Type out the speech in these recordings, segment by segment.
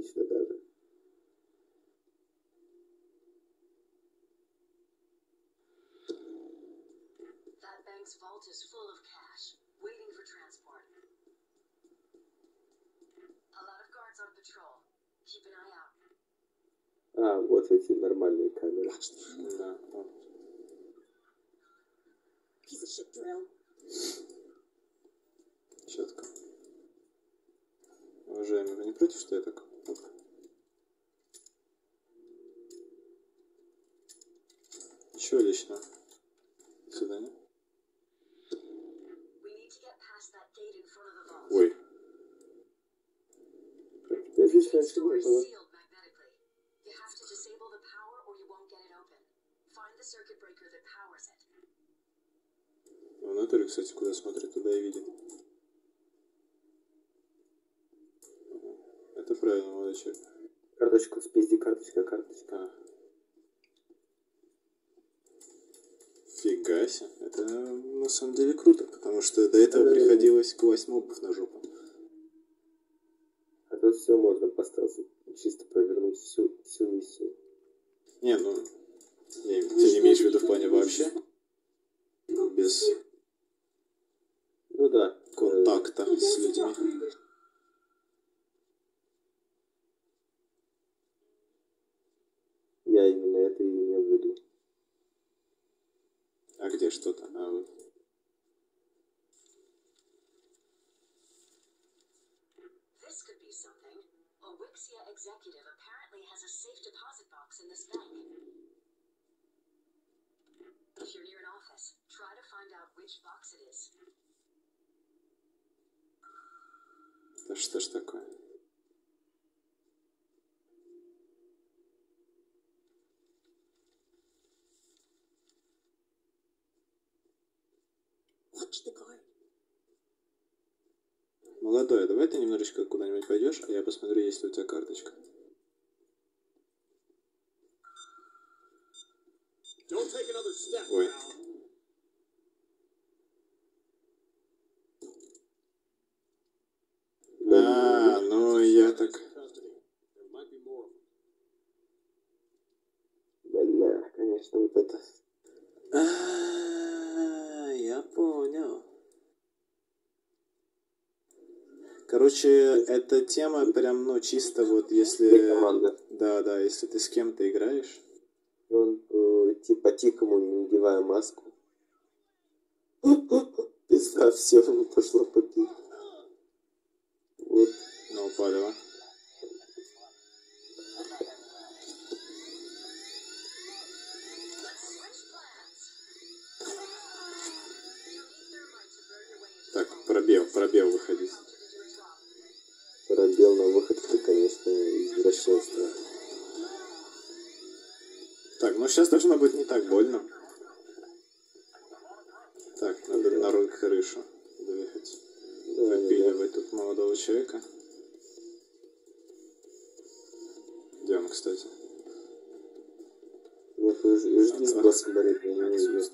Отлично даже. That bank's vault is full of cash, waiting for transport. A lot of guards on patrol. Keep an eye out. А, вот эти нормальные камеры. Да. вот. Piece of shit drill. Четко. Уважаемый, вы не против, что я так? Вот. Чего лично? До свидания. Ой, Я здесь не было. в натуре, кстати, куда смотрит, туда и видит. Ага. Правильно, молодой человек. Карточку спизди, карточка, карточка. Фига себе. Это на самом деле круто, потому что до этого Да-да-да. приходилось класть мобов на жопу. А тут все можно постараться чисто провернуть всю, всю миссию. Не, ну, я- ты имеешь в виду в плане вообще? Без Ну да. контакта с людьми. A Wixia executive apparently has a safe deposit box in this bank. If you're near an office, try to find out which box it is. Да что ж такое? Молодой, давай ты немножечко куда-нибудь пойдешь, а я посмотрю, есть ли у тебя карточка. Ой. А, ну я так. Бля, конечно, вот это. А, я понял. Короче, эта тема прям, ну, чисто вот если... команды. Да, да, если ты с кем-то играешь. Э, типа тикому не надевая маску. Пизда, все, пошло по пи- Вот. Ну, the Так, пробел, пробел выходить. Пробел на выход, это, конечно, извращенство. Так, ну сейчас должно быть не так больно. Так, надо на руль крышу доехать. Выпиливать тут молодого человека. Где он, кстати? Нет, ж- жди с боссом боротьбы, я не ставить.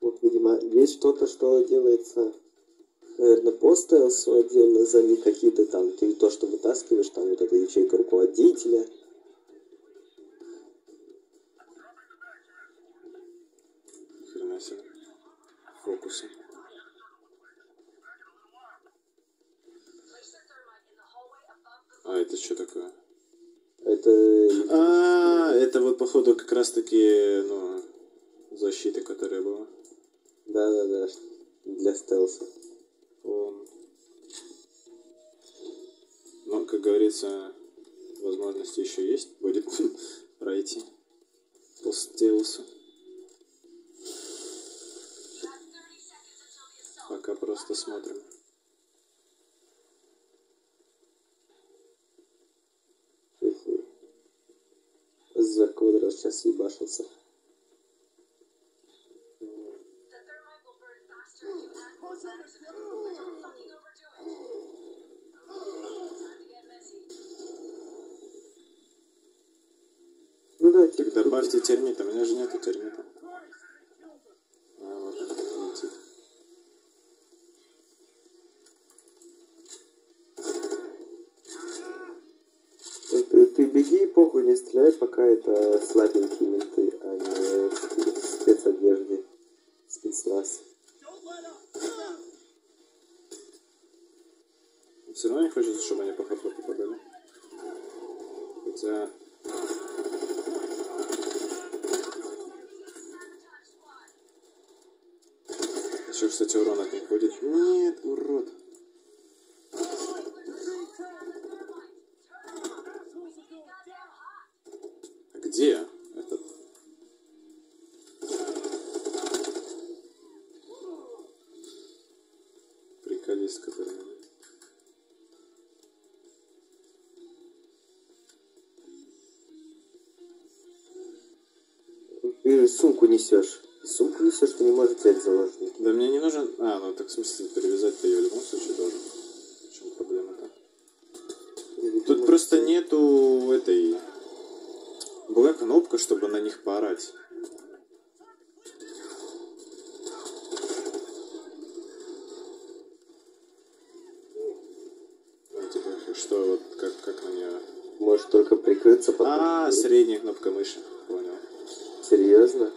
Вот, видимо, есть что-то, что делается, наверное, по стелсу отдельно, за них какие-то там, ты то, что вытаскиваешь, там вот эта ячейка руководителя. Хрена себе. Фокусы. А это что такое? Это А, это вот походу как раз таки, ну, защита, которая была. да-да-да, для стелса. Говорится, возможности еще есть. Будет пройти по стелсу. Got 30 seconds until the assault. Пока просто смотрим. За квадрат сейчас ебашился. сказать. Так добавьте термита, у меня же нету термита. А, вот. Ты, ты беги, похуй не стреляй, пока это слабенькие менты, а не спецодежды, спецназ. Все равно не хочется, чтобы они по хапу попадали. Хотя... кстати, урон от них будет. Нет, урод. Где этот? Приколист, который... Сумку несешь. Сумку несешь, ты не можешь взять заложники. Да мне не нужен... А, ну так в смысле перевязать-то я в любом случае должен. В чем проблема-то? Тут просто нету этой... Была кнопка, чтобы на них поорать. Ну, типа, что, вот как, как на нее... Можешь только прикрыться потом. А, средняя кнопка мыши. Понял. Серьезно?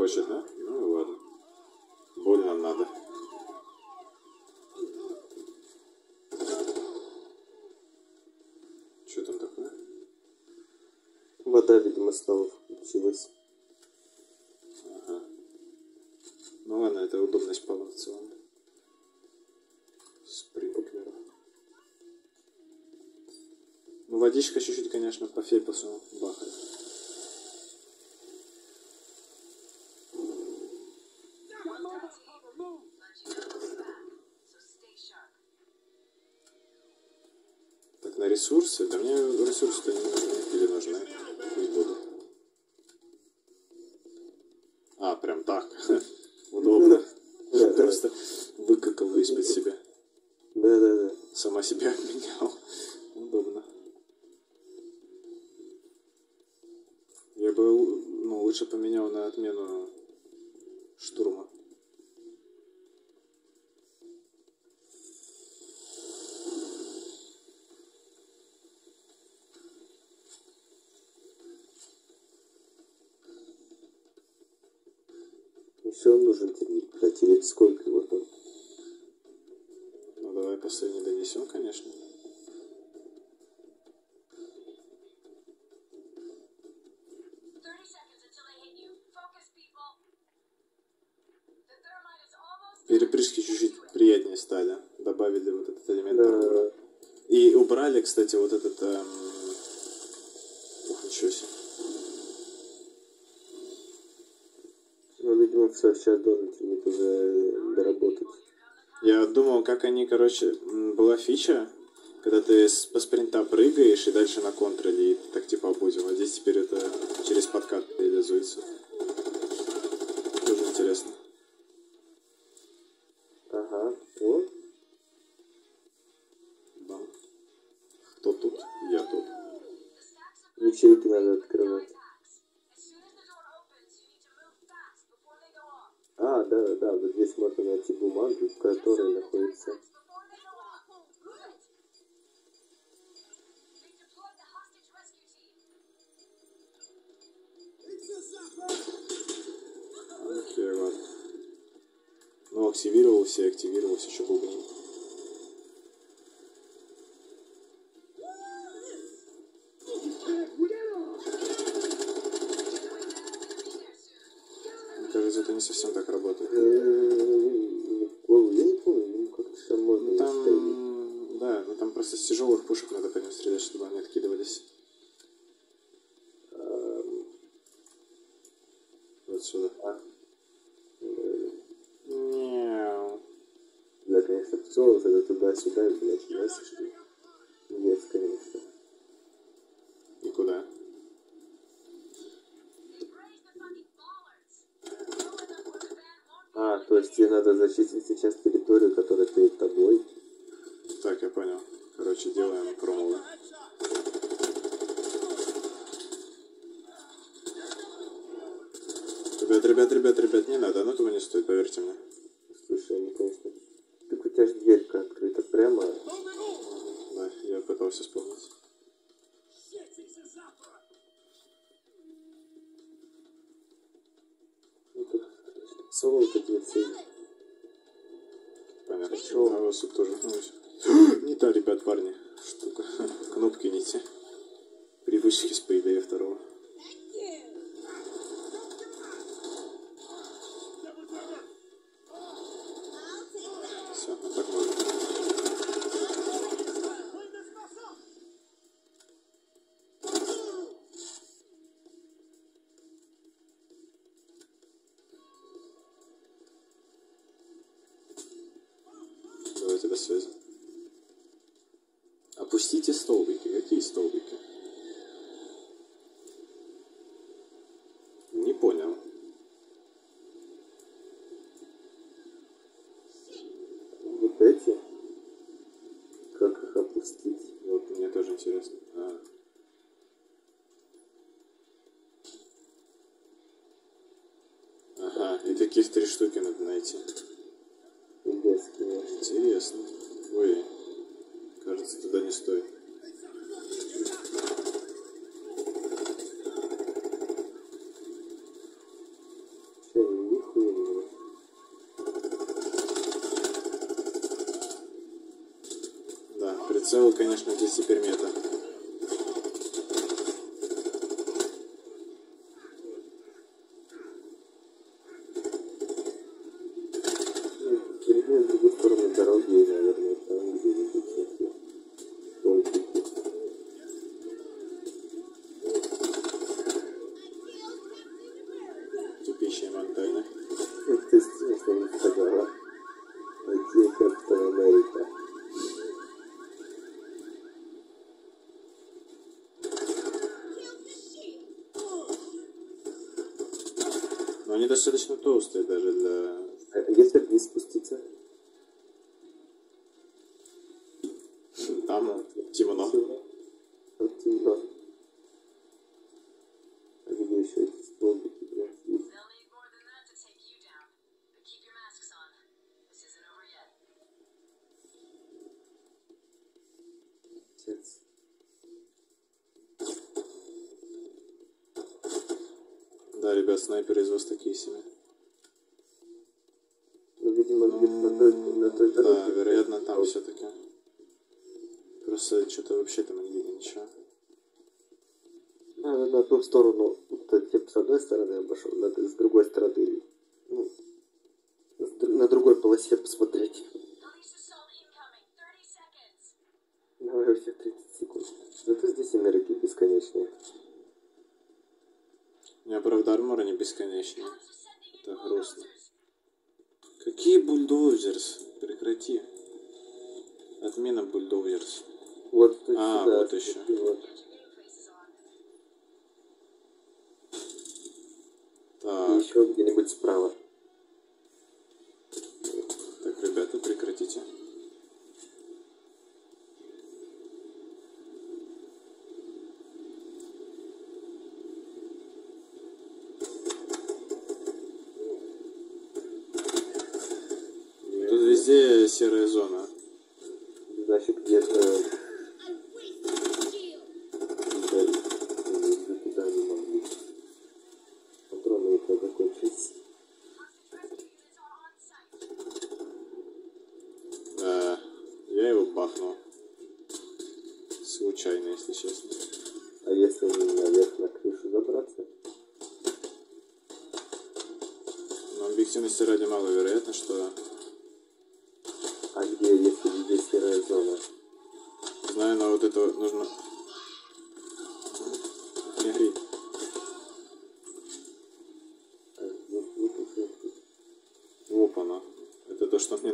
Хочет, да? Ну и ладно. Больно надо. Что там такое? Вода, видимо, снова включилась. Ну ладно, это удобность пала в целом. Спринклер. Ну, водичка чуть-чуть, конечно, по фепусу бахает. Так, на ресурсы? Да мне ресурсы-то не нужны. Или нужны? Пусть будут. А, прям так. Удобно. Да. Просто выкакал из-под себя. Да-да-да. Сама себя обменял. Удобно. Я бы ну, лучше поменял на отмену штурма. Еще нужен терять сколько его там? Ну давай последний донесем, конечно. Перепрыжки чуть-чуть приятнее стали. Добавили вот этот элемент. Да. И убрали, кстати, вот этот... эм, Ух, ничего себе. Видимо, все, сейчас должен термит уже доработать. Я думал, как они, короче, была фича, когда ты с по спринта прыгаешь и дальше на контроле, и так типа обузил. А здесь теперь это через подкат реализуется. Тоже интересно. Ага. Вот. Бам. Кто тут? Я тут. Ячейки надо открывать. Найти бумагу, в которой находится... Ладно. Ну, активировался, активировался, еще бубнит. Мне кажется, это не совсем так работает. Пушек надо по ним стрелять, чтобы они откидывались. Эм, Вот сюда. а, Мяу. Да, конечно, все, вот это туда-сюда, блядь, носишь. Вес, конечно. И куда. А, то есть тебе надо зачистить сейчас территорию, которая перед тобой. Так, я понял. Короче, делаем промовы. Ребят, ребят, ребят, ребят, не надо, оно того не стоит, поверьте мне. Слушай, они, конечно... Так у тебя же дверька открыта прямо. Да, я пытался вспомнить. Ну, тут солонка дверцы. Понятно. А вас тут тоже. Ну, не та, ребят, парни. Штука. Кнопки не те. Привычки с Payday второго. Опустите столбики. Какие столбики? Не понял. Вот эти. Как их опустить? Вот мне тоже интересно. А. Ага, и таких три штуки надо найти. Интересно. Кажется, туда не стоит. Да, прицел, конечно, здесь теперь мета. Ну, дороги, наверное, там где-нибудь Если вниз спуститься? Там темно. Вот темно. А где еще эти столбики, есть? Отец. Да, ребят, снайперы из вас такие себе. Ну, на той, на той дороге. Да, вероятно, там все-таки. Просто что-то вообще там видно ничего. А, ну, на ту сторону, то, типа, с одной стороны обошел, надо с другой стороны, ну, на другой полосе посмотреть. Police assault incoming. 30 seconds. Давай вообще 30 секунд. Зато здесь энергии бесконечные. У меня, правда, армора не in Это грустно. Какие бульдозерс? Прекрати. Отмена бульдозерс. Вот А, сюда. вот еще. вот. Так, еще где-нибудь справа. Deus.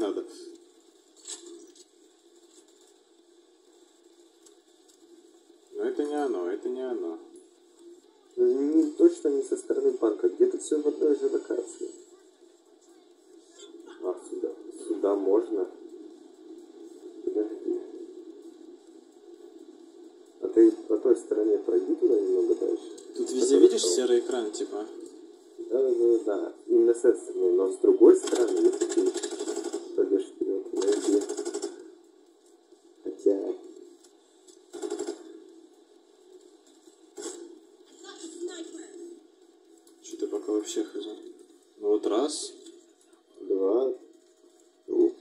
Надо. Ну, это не оно, это не оно. Не, точно не со стороны банка. Где-то все в одной же локации. А, сюда. Сюда можно. Подожди. А ты по той стороне пройди туда немного дальше. Тут везде видишь стол. серый экран, типа. Да, да, да, да. Именно с этой стороны. Но с другой стороны, если ты вперед, подожди. Хотя... Что-то пока вообще хз. Ну вот раз. Два. Ну,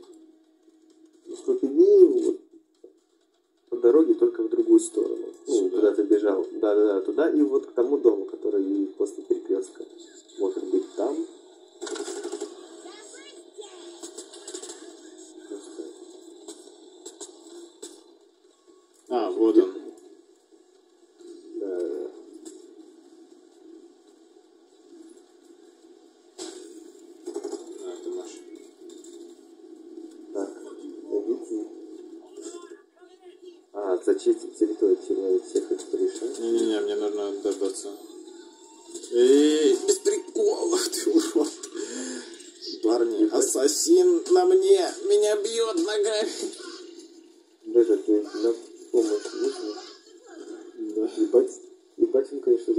сколько дней вот, по дороге только в другую сторону. Ну, Сюда? куда ты бежал. Да, да, да, туда и вот к тому дому, А, зачистить территорию, чем всех их решать. Не-не-не, мне нужно дождаться. Эй, без приколов, ты урод. Парни, ассасин на мне, меня бьет ногами. Даже ты на помощь нужно. Да. Ебать, ебать он, конечно,